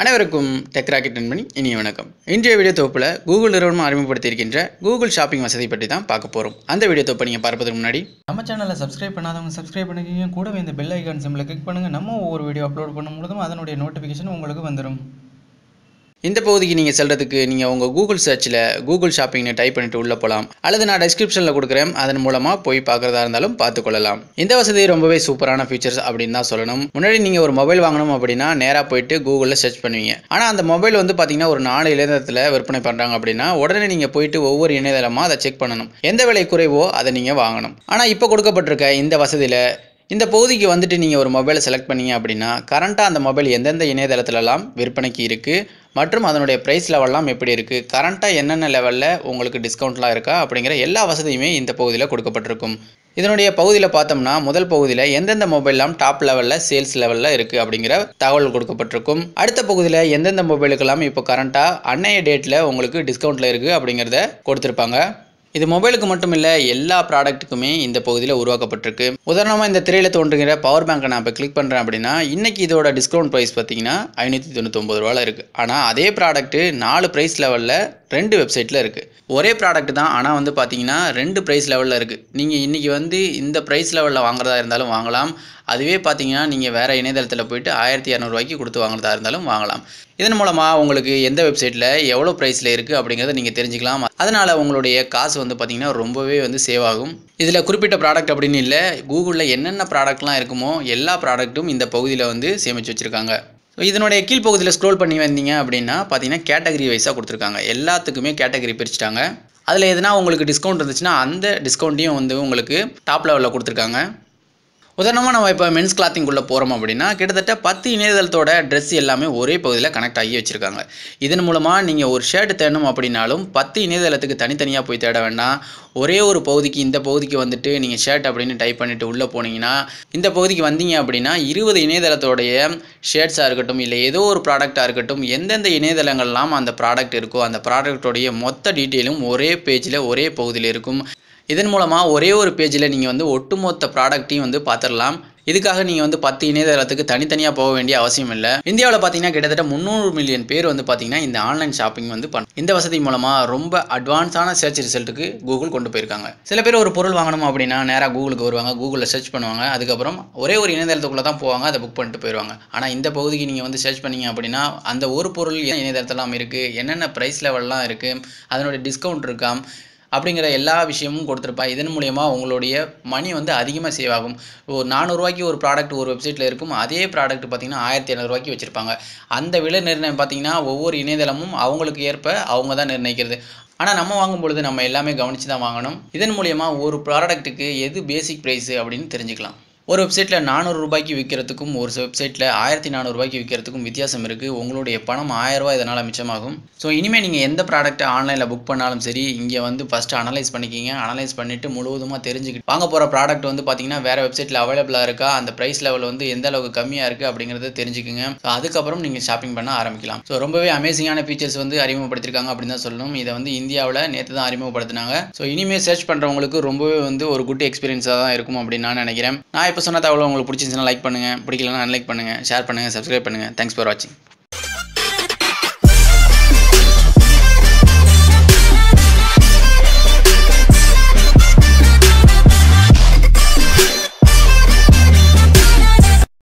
அனைவருக்கும் tech rocket நண்பனி இனிய வணக்கம். இன்றைய வீடியோ தொகுப்பில் கூகுள் நிறுவனம் அறிமுகப்படுத்தியிருக்கின்ற கூகுள் ஷாப்பிங் வசதி பற்றி தான் பார்க்க போகிறோம் அந்த வீடியோ தொகுப்பை நீங்கள் பார்ப்பதற்கு முன்னாடி நம்ம சேனலை சப்ஸ்கிரைப் பண்ணாதவங்க சப்ஸ்கிரைப் பண்ணிக்கிங்க. கூடவே இந்த பெல் ஐக்கான் சிம்பிளை கிளிக் பண்ணுங்கள் நம்ம ஒவ்வொரு வீடியோ அப்லோட் பண்ணும் பொழுதும் அதனுடைய நோட்டிஃபிகேஷன் உங்களுக்கு வந்துடும் இந்த பகுதிக்கு நீங்கள் செல்கிறதுக்கு நீங்கள் உங்கள் கூகுள் சர்ச்சில் கூகுள் ஷாப்பிங்னு டைப் பண்ணிட்டு உள்ளே போகலாம் அல்லது நான் டிஸ்கிரிப்ஷனில் கொடுக்குறேன். அதன் மூலமாக போய் பார்க்குறதா இருந்தாலும் பார்த்துக்கொள்ளலாம் இந்த வசதி ரொம்பவே சூப்பரான ஃபீச்சர்ஸ் அப்படின்னு தான் சொல்லணும். முன்னாடி நீங்கள் ஒரு மொபைல் வாங்கணும் அப்படின்னா நேராக போயிட்டு கூகுளில் சர்ச் பண்ணுவீங்க. ஆனால் அந்த மொபைல் வந்து பார்த்தீங்கன்னா ஒரு நாலு இணையதளத்தில் விற்பனை பண்ணுறாங்க அப்படின்னா உடனே நீங்கள் போயிட்டு ஒவ்வொரு இணையதளமாக அதை செக் பண்ணணும். எந்த விலை குறைவோ அதை நீங்கள் வாங்கணும். ஆனால் இப்போ கொடுக்கப்பட்டிருக்க இந்த வசதியில் இந்த பகுதிக்கு வந்துட்டு நீங்கள் ஒரு மொபைலை செலக்ட் பண்ணீங்க அப்படின்னா கரண்ட்டாக அந்த மொபைல் எந்தெந்த இணையதளத்துலலாம் விற்பனைக்கு இருக்குது மற்றும் அதனுடைய ப்ரைஸ் லெவல்லாம் எப்படி இருக்குது கரண்ட்டாக என்னென்ன லெவலில் உங்களுக்கு டிஸ்கவுண்ட்லாம் இருக்கா அப்படிங்கிற எல்லா வசதியுமே இந்த பகுதியில் கொடுக்கப்பட்டிருக்கும். இதனுடைய பகுதியில் பார்த்தோம்னா முதல் பகுதியில் எந்தெந்த மொபைல்லாம் டாப் லெவலில் சேல்ஸ் லெவலில் இருக்குது அப்படிங்கிற தகவல் கொடுக்கப்பட்டிருக்கும். அடுத்த பகுதியில் எந்தெந்த மொபைலுக்கெல்லாம் இப்போ கரண்ட்டாக அன்னைய டேட்டில் உங்களுக்கு டிஸ்கவுண்ட்டில் இருக்குது அப்படிங்கிறத கொடுத்துருப்பாங்க. இது மொபைலுக்கு மட்டும் இல்லை எல்லா ப்ராடக்ட்டுக்குமே இந்த பகுதியில் உருவாக்கப்பட்டிருக்கு. உதாரணமாக இந்த திரையில் தோன்றுகிற பவர் பேங்கை நான் இப்போ கிளிக் பண்ணுறேன் அப்படின்னா இன்றைக்கி இதோட டிஸ்கவுண்ட் ப்ரைஸ் பார்த்தீங்கன்னா ஐநூற்றி தொண்ணூத்தொம்பது ரூபாவில் இருக்குது ஆனால் அதே ப்ராடக்ட்டு நாலு ப்ரைஸ் லெவலில் ரெண்டு வெப்சைட்டில் இருக்குது ஒரே ப்ராடக்ட் தான் ஆனால் வந்து பார்த்தீங்கன்னா ரெண்டு ப்ரைஸ் லெவலில் இருக்குது நீங்கள் இன்றைக்கி வந்து இந்த ப்ரைஸ் லெவலில் வாங்குறதா இருந்தாலும் வாங்கலாம். அதுவே பார்த்தீங்கன்னா நீங்கள் வேறு இணையதளத்தில் போயிட்டு ஆயிரத்தி இரநூறுவாய்க்கு கொடுத்து வாங்குறதா இருந்தாலும் வாங்கலாம். இதன் மூலமாக உங்களுக்கு எந்த வெப்சைட்டில் எவ்வளோ ப்ரைஸில் இருக்குது அப்படிங்கிறத நீங்கள் தெரிஞ்சுக்கலாம். அதனால் உங்களுடைய காசு வந்து பார்த்திங்கன்னா ரொம்பவே வந்து சேவ் ஆகும். இதில் குறிப்பிட்ட ப்ராடக்ட் அப்படின்னு இல்லை கூகுளில் என்னென்ன ப்ராடக்ட்லாம் இருக்குமோ எல்லா ப்ராடக்ட்டும் இந்த பகுதியில் வந்து சேமித்து வச்சுருக்காங்க. இதனுடைய கீழ்ப்பகுதியில் ஸ்க்ரோல் பண்ணி வந்தீங்க அப்படின்னா பார்த்தீங்கன்னா கேட்டகரி வைஸாக கொடுத்துருக்காங்க. எல்லாத்துக்குமே கேட்டகரி பிரிச்சுட்டாங்க. அதில் எதுனா உங்களுக்கு டிஸ்கவுண்ட் இருந்துச்சுன்னா அந்த டிஸ்கவுண்ட்டையும் வந்து உங்களுக்கு டாப் லெவலில் கொடுத்துருக்காங்க. உதாரணமாக நம்ம இப்போ மென்ஸ் கிளாத்திங்குள்ளே போகிறோம் அப்படின்னா கிட்டத்தட்ட பத்து இணையதளத்தோட ட்ரெஸ் எல்லாமே ஒரே பகுதியில் கனெக்ட் ஆகி வச்சுருக்காங்க. இதன் மூலமாக நீங்கள் ஒரு ஷர்ட் தேடணும் அப்படின்னாலும் பத்து இணையதளத்துக்கு தனித்தனியாக போய் தேட வேண்டாம். ஒரே ஒரு பகுதிக்கு இந்த பகுதிக்கு வந்துட்டு நீங்கள் ஷர்ட் அப்படின்னு டைப் பண்ணிவிட்டு உள்ளே போனீங்கன்னா இந்த பகுதிக்கு வந்தீங்க அப்படின்னா இருபது இணையதளத்தோடைய ஷர்ட்ஸாக இருக்கட்டும் இல்லை ஏதோ ஒரு ப்ராடக்டாக இருக்கட்டும் எந்தெந்த இணையதளங்கள்லாம் அந்த ப்ராடக்ட் இருக்கோ அந்த ப்ராடக்டோடைய மொத்த டீட்டெயிலும் ஒரே பேஜில் ஒரே பகுதியில் இருக்கும். இதன் மூலமாக ஒரே ஒரு பேஜில் நீங்கள் வந்து ஒட்டுமொத்த ப்ராடக்ட்டையும் வந்து பார்த்துடலாம் இதுக்காக நீங்கள் வந்து பத்து இணையதளத்துக்கு தனித்தனியாக போக வேண்டிய அவசியம் இல்லை. இந்தியாவில் பார்த்தீங்கன்னா கிட்டத்தட்ட முந்நூறு மில்லியன் பேர் வந்து பார்த்தீங்கன்னா இந்த ஆன்லைன் ஷாப்பிங் வந்து பண்ண இந்த வசதி மூலமாக ரொம்ப அட்வான்ஸான சர்ச் ரிசல்ட்டுக்கு கூகுள் கொண்டு போயிருக்காங்க. சில பேர் ஒரு பொருள் வாங்கணும் அப்படின்னா நேராக கூகுளுக்கு வருவாங்க கூகுளில் சர்ச் பண்ணுவாங்க அதுக்கப்புறம் ஒரே ஒரு இணையதளத்துக்குள்ளே தான் போவாங்க அதை புக் பண்ணிட்டு போயிடுவாங்க ஆனால் இந்த பகுதிக்கு நீங்கள் வந்து சர்ச் பண்ணீங்க அப்படின்னா அந்த ஒரு பொருள் என்ன இணையதளத்தெல்லாம் இருக்குது என்னென்ன ப்ரைஸ் லெவல்லாம் இருக்குது அதனுடைய டிஸ்கவுண்ட் இருக்கா அப்படிங்கிற எல்லா விஷயமும் கொடுத்துருப்பா. இதன் மூலயமா உங்களுடைய மணி வந்து அதிகமாக சேவ் ஆகும். ஒரு நானூறுரூவாய்க்கு ஒரு ப்ராடக்ட் ஒரு வெப்சைட்டில் இருக்கும். அதே ப்ராடக்ட் பார்த்தீங்கன்னா ஆயிரத்தி இரநூறுவாய்க்கு வச்சுருப்பாங்க. அந்த விலை நிர்ணயம் பார்த்தீங்கன்னா ஒவ்வொரு இணையதளமும் அவங்களுக்கு ஏற்ப அவங்க தான் நிர்ணயிக்கிறது. ஆனால் நம்ம வாங்கும் பொழுது நம்ம எல்லாமே கவனித்து தான் வாங்கணும். இதன் மூலயமா ஒரு ப்ராடக்ட்டுக்கு எது பேசிக் ப்ரைஸு அப்படின்னு தெரிஞ்சுக்கலாம். ஒரு வெப்சைட்டில் நானூறு ரூபாய்க்கு விற்கிறதுக்கும் ஒரு வெப்சைட்டில் ஆயிரத்தி நானூறுபாய்க்கு விற்கிறதுக்கும் வித்தியாசம் இருக்குது உங்களுடைய பணம் ஆயிரரூபா இதனால் மிச்சமாகும். ஸோ இனிமேல் நீங்கள் எந்த ப்ராடக்ட்டை ஆன்லைனில் புக் பண்ணாலும் சரி இங்கே வந்து ஃபஸ்ட்டு அனலைஸ் பண்ணிக்கிங்க. அனலைஸ் பண்ணிவிட்டு முழுவதுமாக தெரிஞ்சுக்கிட்டு வாங்க போகிற ப்ராடக்ட் வந்து பார்த்தீங்கன்னா வேறு வெப்சைட்டில் அவைலபிளாக இருக்கா? அந்த ப்ரைஸ் லெவல் வந்து எந்த அளவுக்கு கம்மியாக இருக்குது அப்படிங்கிறத தெரிஞ்சுக்குங்க. ஸோ அதுக்கப்புறம் நீங்கள் ஷாப்பிங் பண்ண ஆரம்பிக்கலாம். ஸோ ரொம்பவே அமேசிங்கான ஃபீச்சர்ஸ் வந்து அறிமுகப்படுத்திருக்காங்க அப்படின்னு தான் சொல்லணும். இதை வந்து இந்தியாவில் நேற்று தான் அறிமுகப்படுத்தினாங்க. ஸோ இனிமேல் சர்ச் பண்ணுறவங்களுக்கு ரொம்பவே வந்து ஒரு குட் எக்ஸ்பீரியன்ஸாக தான் இருக்கும் அப்படின்னு நான் நினைக்கிறேன். நான் நான் இப்போ சொன்ன தகவல் உங்களுக்கு பிடிச்சிருந்துச்சுன்னா லைக் பண்ணுங்கள் பிடிக்கலன்னா அன்லைக் பண்ணுங்கள் ஷேர் பண்ணுங்கள் சப்ஸ்கிரைப் பண்ணுங்கள் தேங்க்ஸ் ஃபார் வாட்சிங்